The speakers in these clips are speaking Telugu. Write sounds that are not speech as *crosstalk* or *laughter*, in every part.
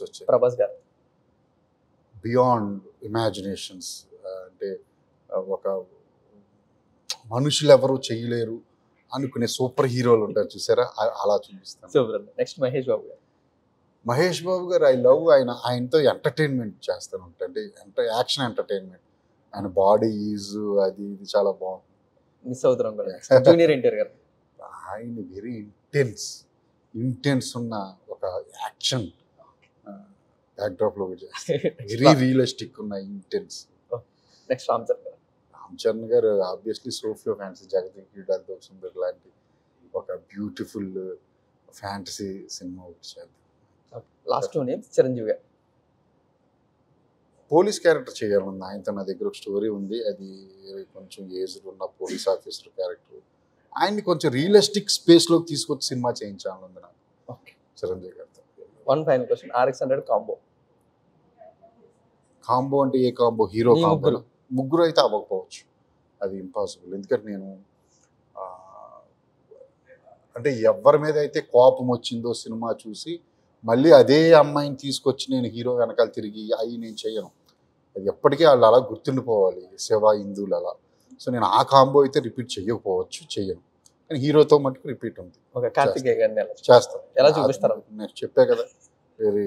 ప్రభాస్ గారు. బియాండ్ ఇమాజినేషన్స్ అంటే ఒక మనుషులు ఎవరు చేయలేరు అనుకునే సూపర్ హీరోలు ఉంటారు చూసారా? అలా చూపిస్తాను. నెక్స్ట్ మహేష్ బాబు గారు. మహేష్ బాబు గారు ఐ లవ్ ఆయన. ఆయనతో ఎంటర్టైన్మెంట్ చేస్తాను అంటే అంటే యాక్షన్ ఎంటర్టైన్మెంట్. ఆయన బాడీ ఈజ్ అది ఇది చాలా బాగుంది. మిస్ అవుతున్నాం *laughs* జూనియర్ ఎన్టీఆర్ గారు. ఆయన వెరీ ఇంటెన్స్. ఇంటెన్స్ ఉన్న ఒక యాక్షన్. బ్యాక్డ్రాప్లో వెరీ రియలిస్టిక్ ఉన్న ఇంటెన్స్ నెక్స్ట్ రామ్ చరణ్ గారు రామ్ చరణ్ గారు ఆబ్వియస్లీ సోఫియో ఫ్యాన్సీ జగతి క్రీడాలతో సుందర్ లాంటి ఒక బ్యూటిఫుల్ ఫ్యాంటసీ సినిమా ఒకటి చేద్దాం. లాస్ట్ టూ నేమ్స్ చిరంజీవి గారు. పోలీస్ క్యారెక్టర్ చేయాలనుంది ఆయనతో నా దగ్గర ఒక స్టోరీ ఉంది. అది కొంచెం ఏజ్డ్ ఉన్న పోలీస్ ఆఫీసర్ క్యారెక్టర్ ఆయన్ని కొంచెం రియలిస్టిక్ స్పేస్లోకి తీసుకొచ్చి సినిమా చేయించాలనుంది నాకు. చిరంజీవి గారితో. One final question RX hundred combo combo అంటే ఏ కాంబో? హీరో కాంబో ముగ్గురు. అయితే అవ్వకపోవచ్చు. అది ఇంపాసిబుల్ ఎందుకంటే నేను అంటే ఎవరి మీద అయితే కోపం వచ్చిందో సినిమా చూసి మళ్ళీ అదే అమ్మాయిని తీసుకొచ్చి నేను హీరో వెనకాల తిరిగి అవి నేను చేయను. అది ఎప్పటికీ వాళ్ళు అలా గుర్తుండిపోవాలి శివ హిందువులు అలా. సో నేను ఆ కాంబో అయితే రిపీట్ చేయకపోవచ్చు చెయ్యను కానీ హీరోతో మటుకు రిపీట్ ఉంది. చేస్తాను ఎలా చూపిస్తారు? నేను చెప్పే కదా. వెరీ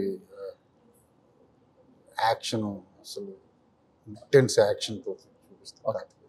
యాక్షన్ అసలు ఇంటెన్స్ యాక్షన్తో చూపిస్తాను